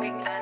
Ring